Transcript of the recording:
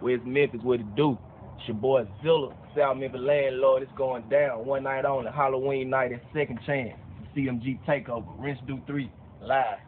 West Memphis? What it do? It's your boy Zilla, South Memphis landlord. It's going down. One night only, Halloween night at Second Chance. CMG Takeover. Rinse Do 3. Live.